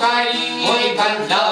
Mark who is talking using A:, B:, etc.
A: Hari Bhadra